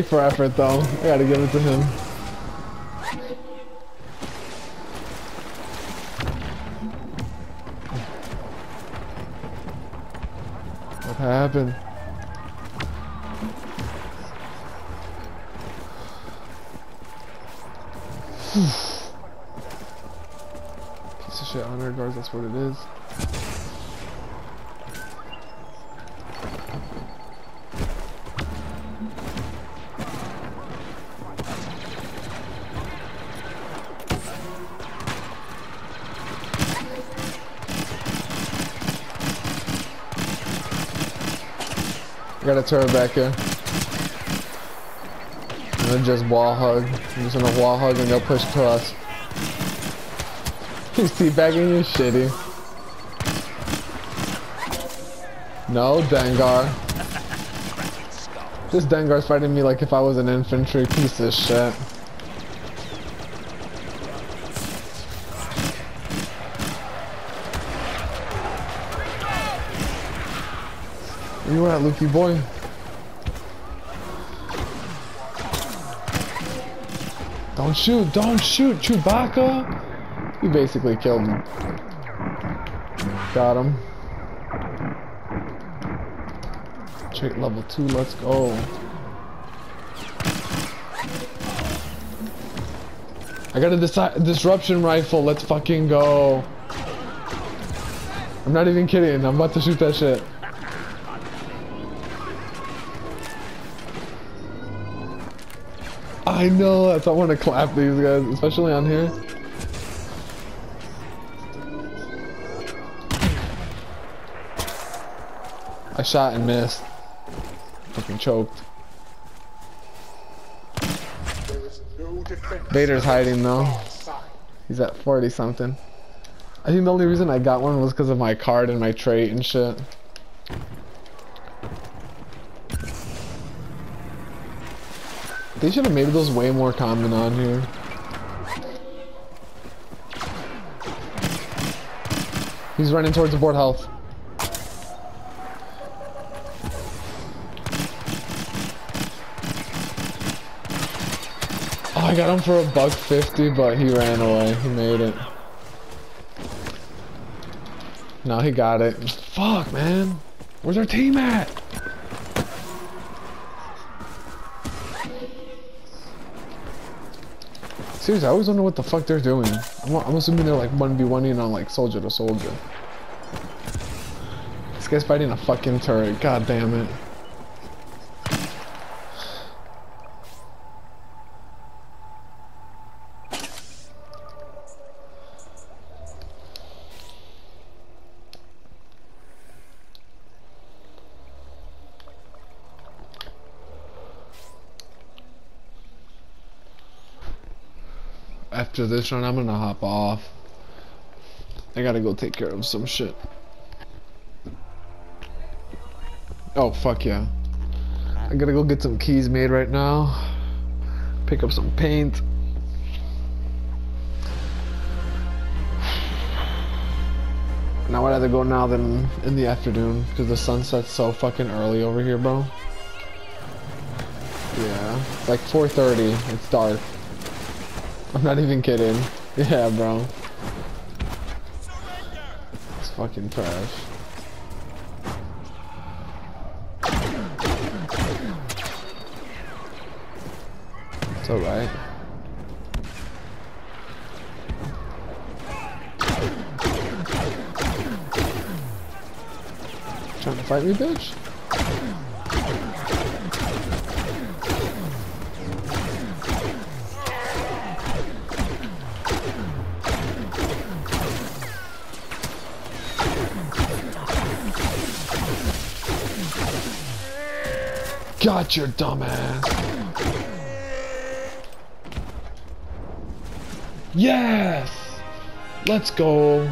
for effort though. I gotta give it to him. What happened? Piece of shit honor guards, that's what it is. I gotta turn back here. And then just wall hug. I'm just gonna wall hug and they'll push to us. He's teabagging you shitty. No, Dengar. This Dengar's fighting me like if I was an infantry piece of shit. Where you at, Lukey boy? Don't shoot, don't shoot, Chewbacca! You basically killed him. Got him. Trait level 2, let's go. I got a dis disruption rifle, let's fucking go. I'm not even kidding, I'm about to shoot that shit. I know, that's why I want to clap these guys, especially on here. I shot and missed. Fucking choked. Vader's hiding though. He's at 40 something. I think the only reason I got one was because of my card and my trait and shit. They should have made those way more common on here. He's running towards the board health. Oh, I got him for a buck fifty, but he ran away. He made it. No, he got it. Fuck, man. Where's our team at? Seriously, I always wonder what the fuck they're doing. I'm, I'm assuming they're like 1v1ing on like soldier to soldier. This guy's fighting a fucking turret. God damn it. After this run, I'm gonna hop off. I gotta go take care of some shit. Oh, fuck yeah. I gotta go get some keys made right now. Pick up some paint. Now I'd rather go now than in the afternoon because the sun sets so fucking early over here, bro. Yeah, like 4.30, it's dark. I'm not even kidding. Yeah, bro. It's fucking trash. It's alright. Trying to fight me, bitch? Got your dumbass. Yes! Let's go.